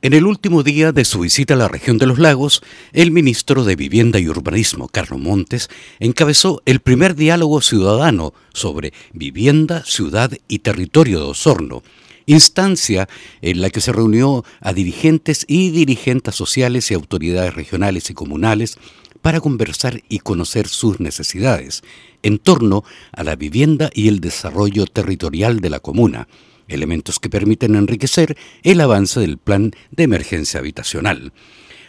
En el último día de su visita a la región de los lagos, el ministro de Vivienda y Urbanismo, Carlos Montes, encabezó el primer diálogo ciudadano sobre vivienda, ciudad y territorio de Osorno, instancia en la que se reunió a dirigentes y dirigentes sociales y autoridades regionales y comunales para conversar y conocer sus necesidades en torno a la vivienda y el desarrollo territorial de la comuna, elementos que permiten enriquecer el avance del plan de emergencia habitacional.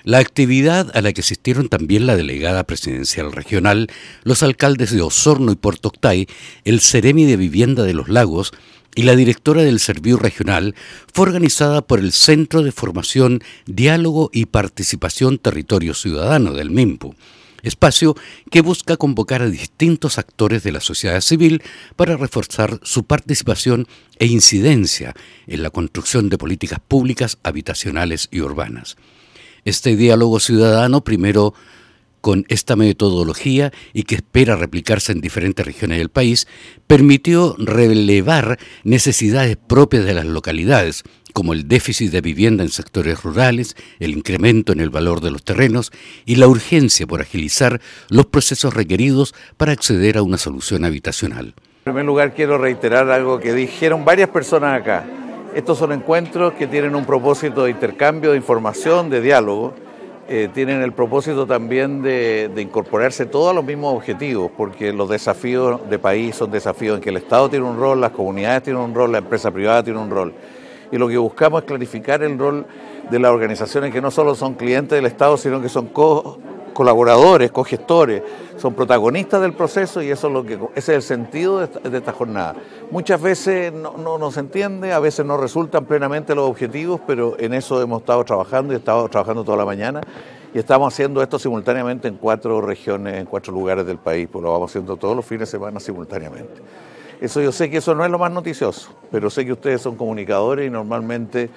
La actividad a la que asistieron también la delegada presidencial regional, los alcaldes de Osorno y Puerto Octay, el Ceremi de Vivienda de los Lagos y la directora del Servicio Regional fue organizada por el Centro de Formación, Diálogo y Participación Territorio Ciudadano del MIMPU espacio que busca convocar a distintos actores de la sociedad civil para reforzar su participación e incidencia en la construcción de políticas públicas, habitacionales y urbanas. Este diálogo ciudadano primero con esta metodología y que espera replicarse en diferentes regiones del país, permitió relevar necesidades propias de las localidades, como el déficit de vivienda en sectores rurales, el incremento en el valor de los terrenos y la urgencia por agilizar los procesos requeridos para acceder a una solución habitacional. En primer lugar quiero reiterar algo que dijeron varias personas acá. Estos son encuentros que tienen un propósito de intercambio de información, de diálogo, eh, tienen el propósito también de, incorporarse todos a los mismos objetivos, porque los desafíos de país son desafíos en que el Estado tiene un rol, las comunidades tienen un rol, la empresa privada tiene un rol. Y lo que buscamos es clarificar el rol de las organizaciones que no solo son clientes del Estado, sino que son co colaboradores, cogestores, son protagonistas del proceso y eso es lo que ese es el sentido de esta, jornada. Muchas veces no, no, se entiende, a veces no resultan plenamente los objetivos, pero en eso hemos estado trabajando y estado trabajando toda la mañana y estamos haciendo esto simultáneamente en cuatro regiones, en cuatro lugares del país, pues lo vamos haciendo todos los fines de semana simultáneamente. Eso yo sé que eso no es lo más noticioso, pero sé que ustedes son comunicadores y normalmente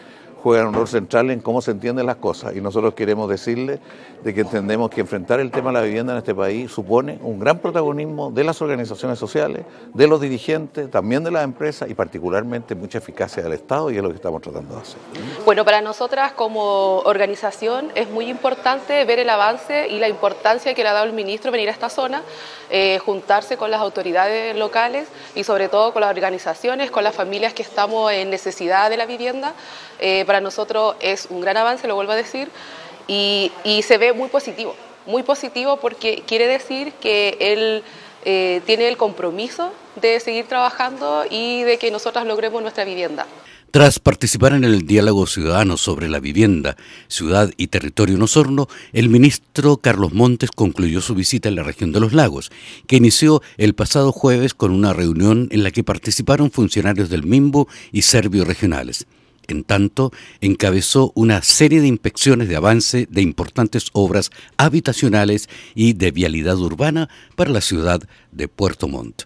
juegan un rol central en cómo se entienden las cosas y nosotros queremos decirle de que entendemos que enfrentar el tema de la vivienda en este país supone un gran protagonismo de las organizaciones sociales, de los dirigentes, también de las empresas y particularmente mucha eficacia del Estado y es lo que estamos tratando de hacer. Bueno, para nosotras como organización es muy importante ver el avance y la importancia que le ha dado el ministro venir a esta zona, eh, juntarse con las autoridades locales y sobre todo con las organizaciones, con las familias que estamos en necesidad de la vivienda. Eh, para nosotros es un gran avance, lo vuelvo a decir, y, se ve muy positivo, muy positivo porque quiere decir que él eh, tiene el compromiso de seguir trabajando y de que nosotras logremos nuestra vivienda. Tras participar en el diálogo ciudadano sobre la vivienda, ciudad y territorio en Osorno, el ministro Carlos Montes concluyó su visita en la región de los lagos, que inició el pasado jueves con una reunión en la que participaron funcionarios del MIMBO y Servio regionales. En tanto, encabezó una serie de inspecciones de avance de importantes obras habitacionales y de vialidad urbana para la ciudad de Puerto Montt.